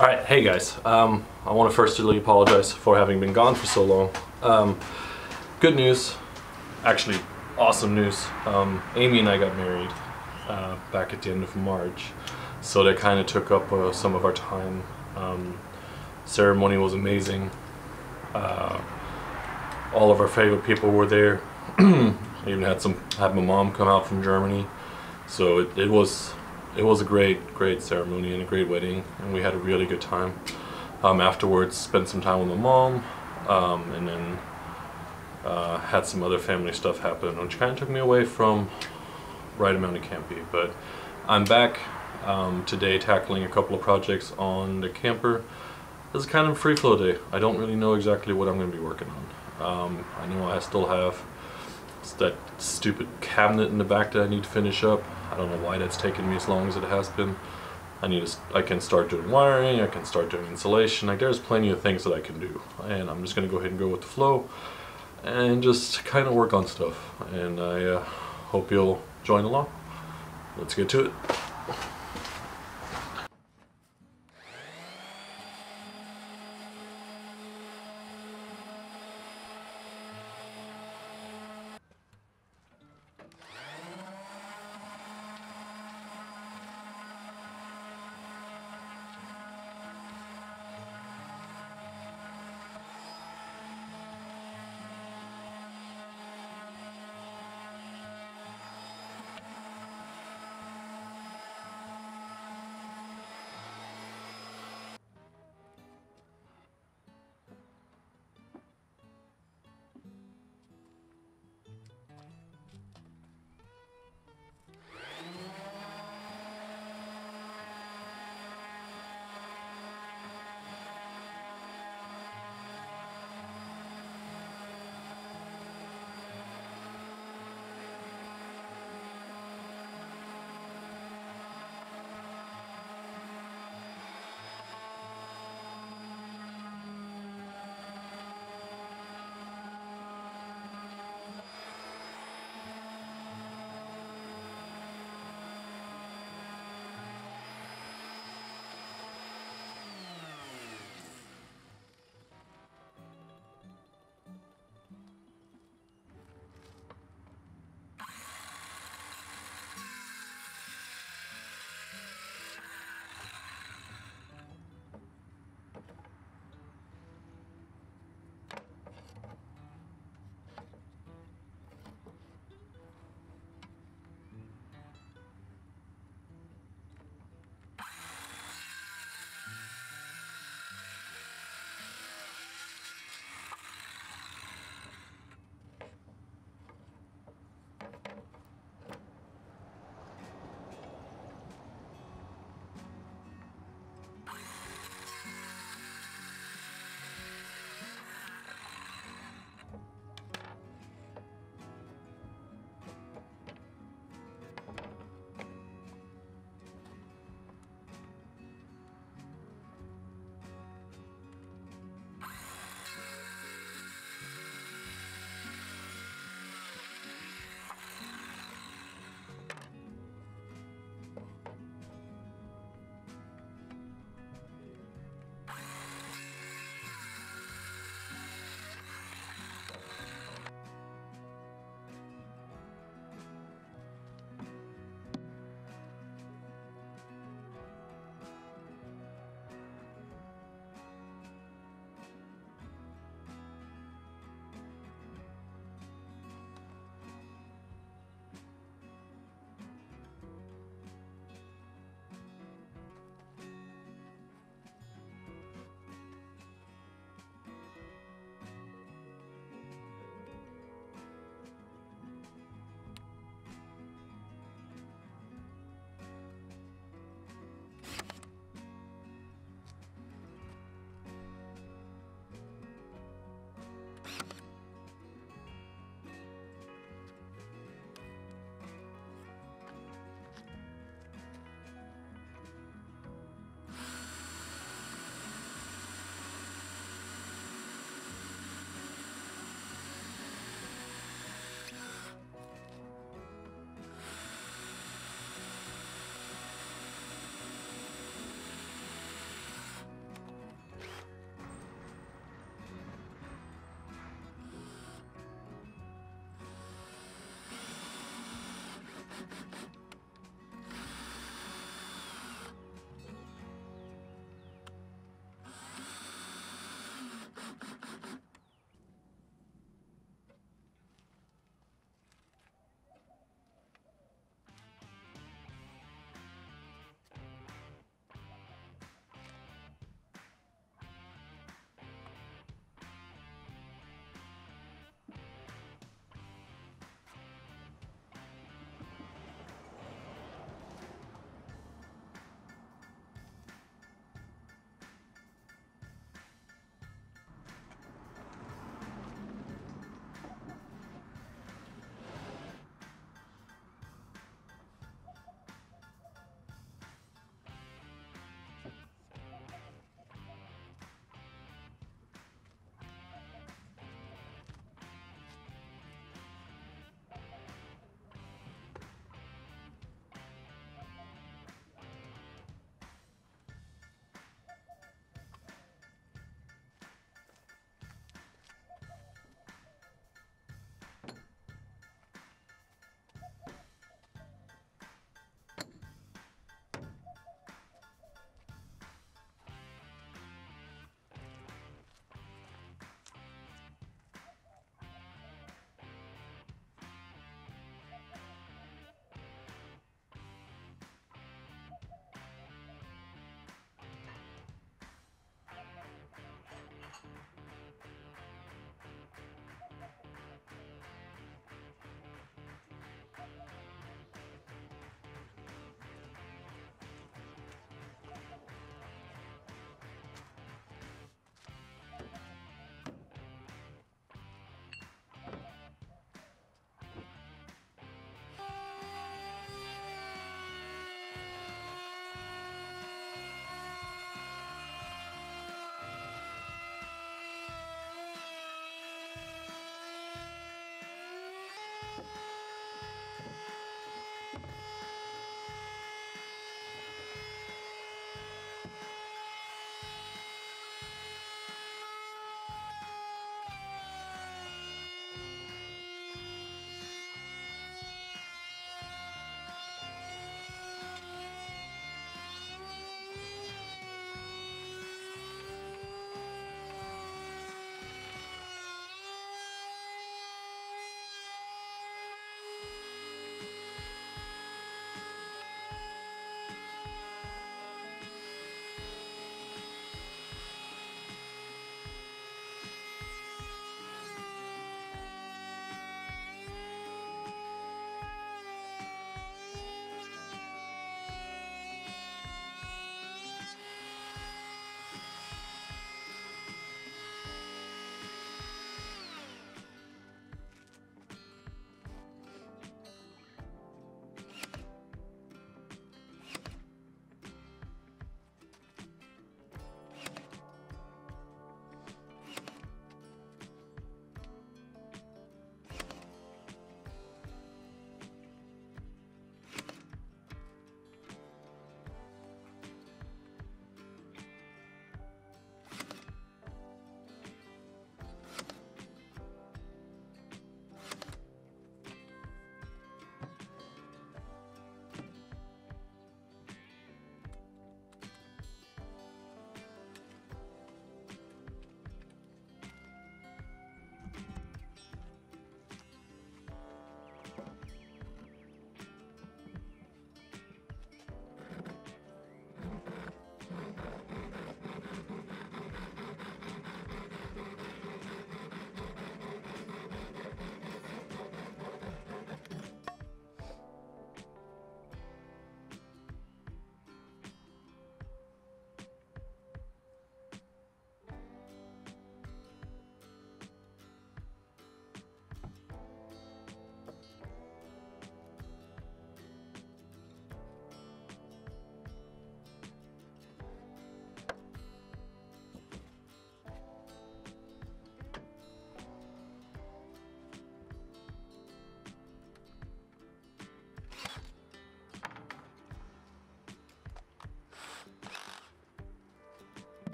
Alright, hey guys. Um, I want to firstly apologize for having been gone for so long. Um, good news, actually awesome news. Um, Amy and I got married uh, back at the end of March, so that kind of took up uh, some of our time. Um, ceremony was amazing. Uh, all of our favorite people were there. I even had some had my mom come out from Germany, so it, it was it was a great great ceremony and a great wedding, and we had a really good time. Um, afterwards, spent some time with my mom, um, and then uh, had some other family stuff happen, which kind of took me away from Right Amount of Campy. But I'm back um, today tackling a couple of projects on the camper. This is kind of a free flow day. I don't really know exactly what I'm going to be working on. Um, I know I still have that stupid cabinet in the back that I need to finish up. I don't know why that's taken me as long as it has been. I need to, I can start doing wiring, I can start doing insulation, like there's plenty of things that I can do. And I'm just going to go ahead and go with the flow and just kind of work on stuff. And I uh, hope you'll join along. Let's get to it.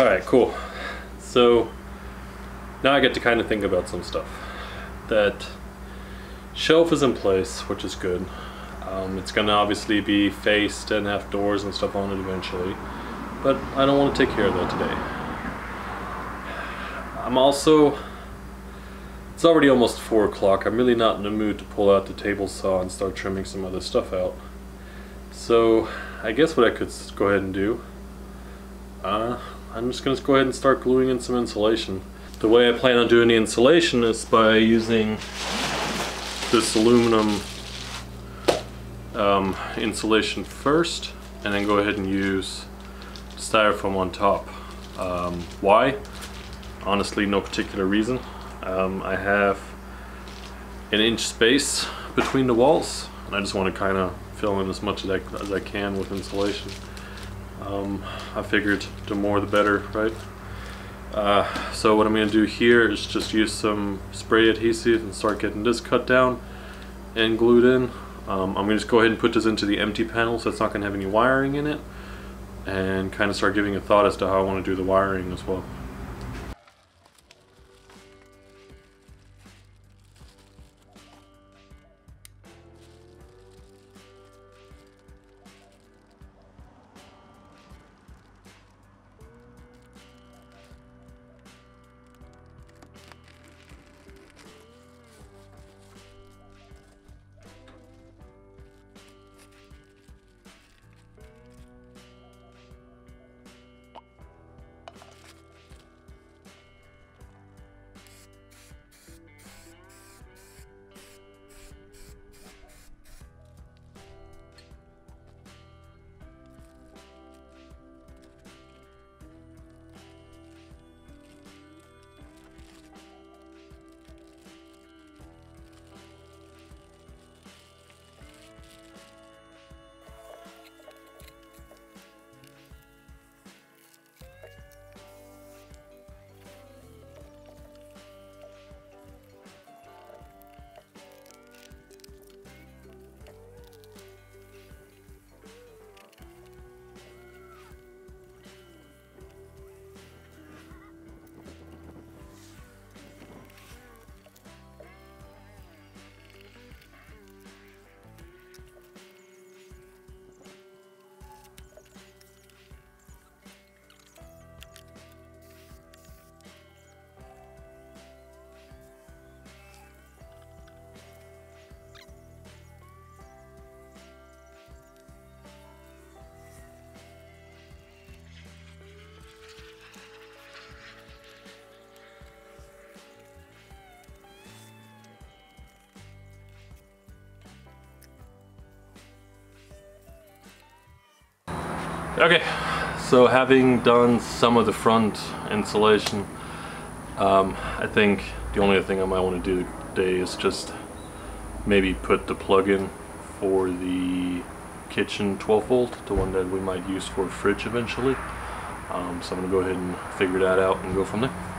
All right, cool. So now I get to kind of think about some stuff. That shelf is in place, which is good. Um, it's gonna obviously be faced and have doors and stuff on it eventually, but I don't want to take care of that today. I'm also, it's already almost four o'clock. I'm really not in the mood to pull out the table saw and start trimming some other stuff out. So I guess what I could go ahead and do, uh, I'm just gonna go ahead and start gluing in some insulation. The way I plan on doing the insulation is by using this aluminum um, insulation first and then go ahead and use styrofoam on top. Um, why? Honestly, no particular reason. Um, I have an inch space between the walls and I just want to kind of fill in as much as I, as I can with insulation. Um, I figured the more the better, right? Uh, so what I'm going to do here is just use some spray adhesive and start getting this cut down and glued in. Um, I'm going to just go ahead and put this into the empty panel so it's not going to have any wiring in it and kind of start giving a thought as to how I want to do the wiring as well. Okay, so having done some of the front insulation, um, I think the only other thing I might want to do today is just maybe put the plug in for the kitchen 12 volt, the one that we might use for a fridge eventually. Um, so I'm going to go ahead and figure that out and go from there.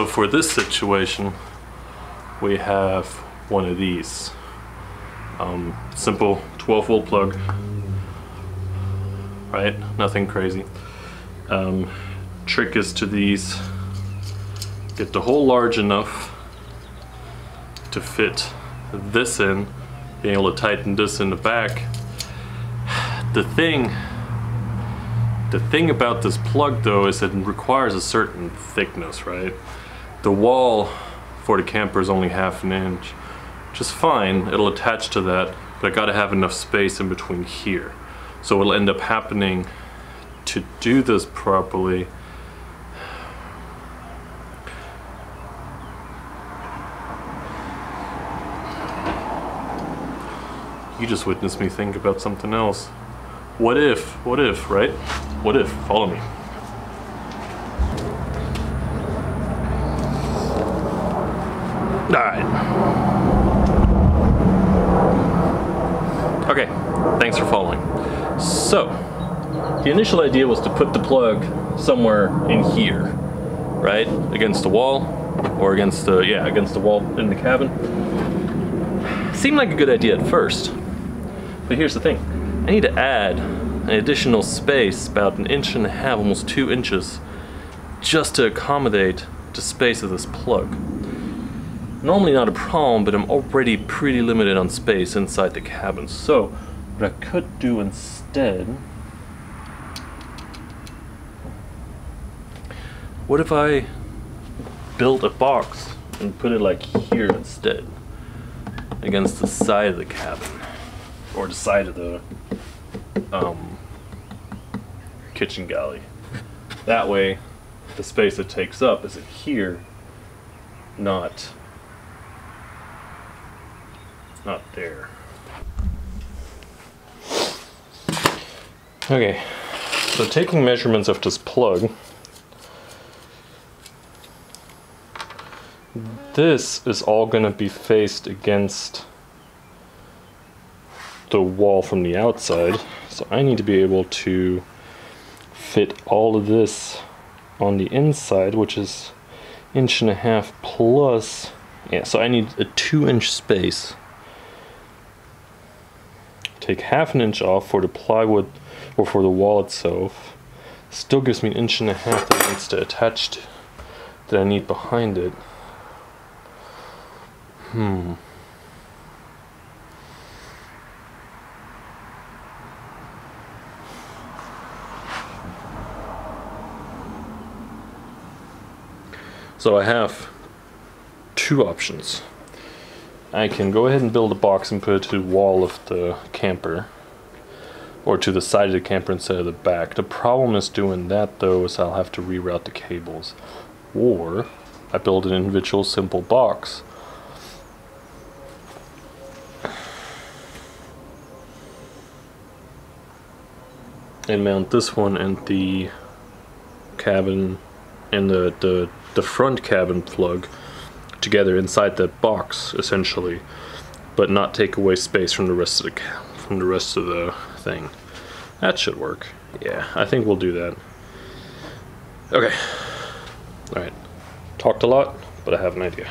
So for this situation, we have one of these. Um, simple 12 volt plug, right? Nothing crazy. Um, trick is to these, get the hole large enough to fit this in being able to tighten this in the back. The thing, the thing about this plug though is it requires a certain thickness, right? The wall for the camper is only half an inch, which is fine, it'll attach to that, but I gotta have enough space in between here. So what'll end up happening to do this properly You just witnessed me think about something else. What if, what if, right? What if, follow me. Alright. Okay, thanks for following. So, the initial idea was to put the plug somewhere in here, right? Against the wall, or against the, yeah, against the wall in the cabin. Seemed like a good idea at first, but here's the thing. I need to add an additional space, about an inch and a half, almost two inches, just to accommodate the space of this plug. Normally not a problem, but I'm already pretty limited on space inside the cabin. So, what I could do instead... What if I built a box and put it like here instead? Against the side of the cabin or the side of the um, kitchen galley. That way, the space it takes up is here, not not there. Okay, so taking measurements of this plug, this is all going to be faced against the wall from the outside. So I need to be able to fit all of this on the inside, which is inch and a half plus. Yeah, so I need a two inch space. Take half an inch off for the plywood or for the wall itself. Still gives me an inch and a half that needs to attach that I need behind it. Hmm. So I have two options. I can go ahead and build a box and put it to the wall of the camper or to the side of the camper instead of the back. The problem is doing that though is I'll have to reroute the cables. Or I build an individual simple box. And mount this one in the cabin and the, the the front cabin plug together inside the box essentially but not take away space from the rest of the from the rest of the thing. That should work. Yeah I think we'll do that. Okay. All right. Talked a lot but I have an idea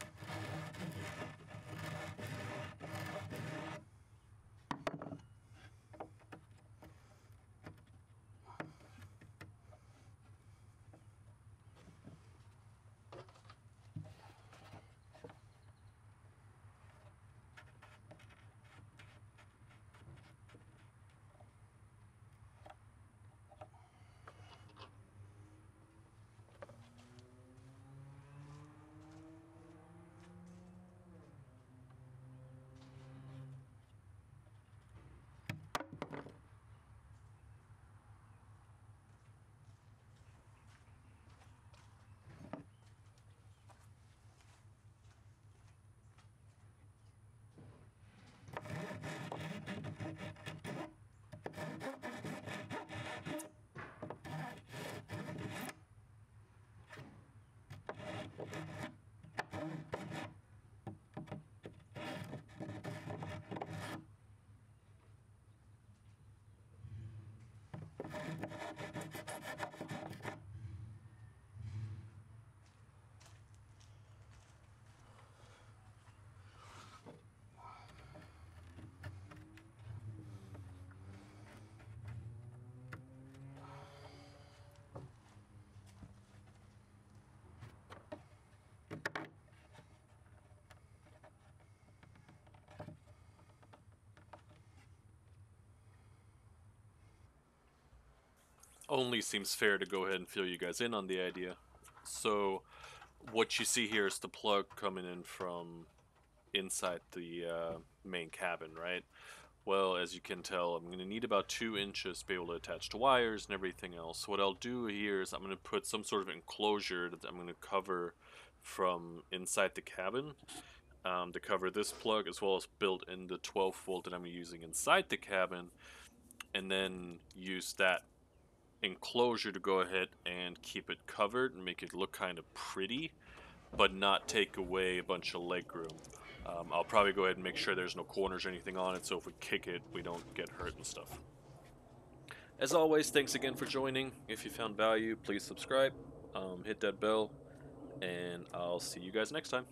only seems fair to go ahead and fill you guys in on the idea. So, what you see here is the plug coming in from inside the uh, main cabin, right? Well, as you can tell, I'm going to need about two inches to be able to attach to wires and everything else. So what I'll do here is I'm going to put some sort of enclosure that I'm going to cover from inside the cabin um, to cover this plug as well as build in the 12 volt that I'm using inside the cabin and then use that enclosure to go ahead and keep it covered and make it look kind of pretty but not take away a bunch of leg room. Um, I'll probably go ahead and make sure there's no corners or anything on it so if we kick it we don't get hurt and stuff. As always, thanks again for joining. If you found value, please subscribe, um, hit that bell, and I'll see you guys next time.